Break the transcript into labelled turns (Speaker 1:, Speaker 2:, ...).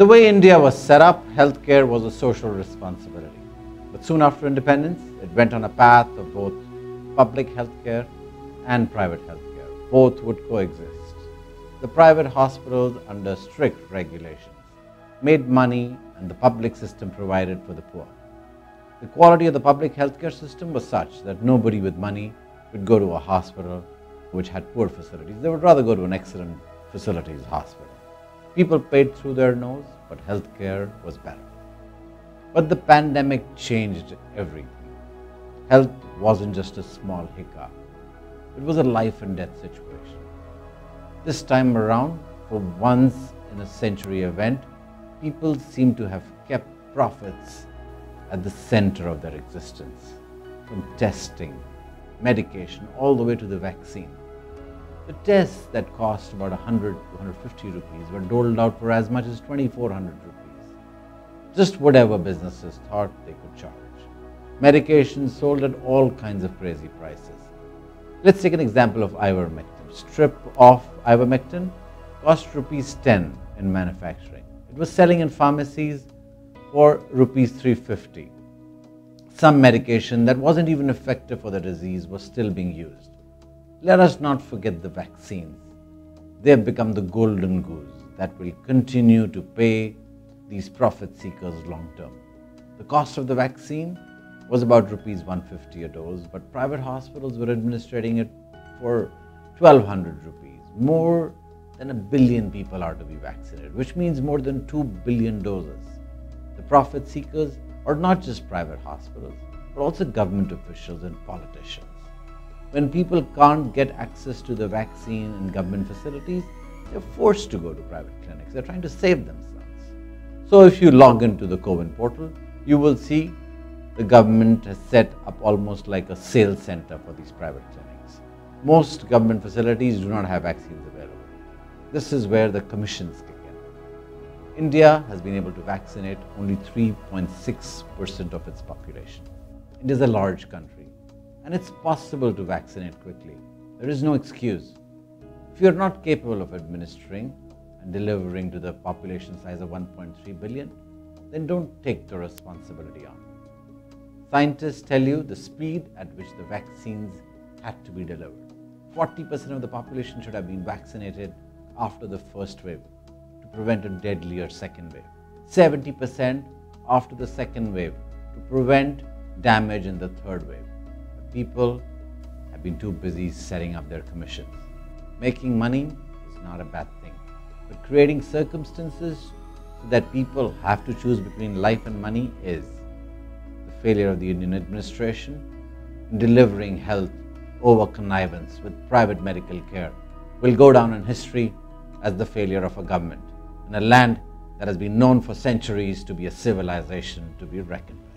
Speaker 1: The way India was set up, healthcare was a social responsibility. But soon after independence, it went on a path of both public healthcare and private healthcare. Both would coexist. The private hospitals, under strict regulations, made money and the public system provided for the poor. The quality of the public healthcare system was such that nobody with money would go to a hospital which had poor facilities. They would rather go to an excellent facilities hospital. People paid through their nose, but healthcare was better. But the pandemic changed everything. Health wasn't just a small hiccup, it was a life and death situation. This time around, for once in a century event, people seem to have kept profits at the center of their existence, from testing, medication, all the way to the vaccine. The tests that cost about 100 to 150 rupees were doled out for as much as 2400 rupees. Just whatever businesses thought they could charge. Medications sold at all kinds of crazy prices. Let's take an example of ivermectin. Strip of ivermectin cost rupees 10 in manufacturing. It was selling in pharmacies for rupees 350. Some medication that wasn't even effective for the disease was still being used. Let us not forget the vaccines. They have become the golden goose that will continue to pay these profit seekers long term. The cost of the vaccine was about rupees 150 a dose, but private hospitals were administering it for 1200 rupees. More than a billion people are to be vaccinated, which means more than 2 billion doses. The profit seekers are not just private hospitals, but also government officials and politicians. When people can't get access to the vaccine in government facilities, they're forced to go to private clinics. They're trying to save themselves. So if you log into the CoWIN portal, you will see the government has set up almost like a sales center for these private clinics. Most government facilities do not have vaccines available. This is where the commissions kick in. India has been able to vaccinate only 3.6% of its population. It is a large country and it's possible to vaccinate quickly. There is no excuse. If you are not capable of administering and delivering to the population size of 1.3 billion, then don't take the responsibility on. Scientists tell you the speed at which the vaccines had to be delivered. 40% of the population should have been vaccinated after the first wave to prevent a deadlier second wave. 70% after the second wave to prevent damage in the third wave. People have been too busy setting up their commissions. Making money is not a bad thing, but creating circumstances so that people have to choose between life and money is the failure of the Indian administration in delivering health over connivance with private medical care will go down in history as the failure of a government in a land that has been known for centuries to be a civilization to be reckoned with.